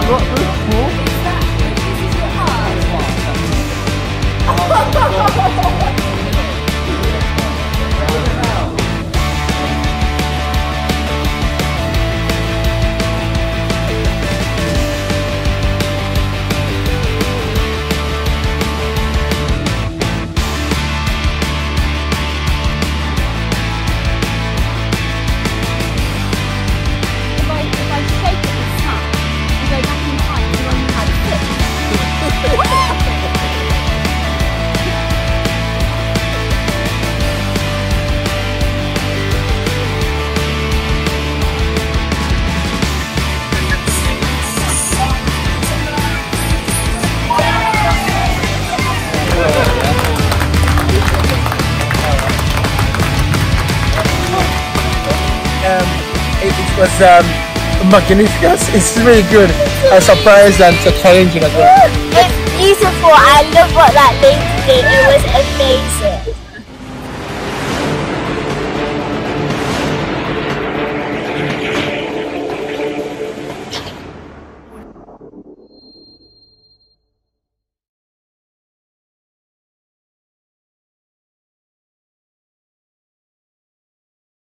走 was um, magnificent. It's really good. I was surprised and challenging as well. It's beautiful. I love what that lady did. It was amazing.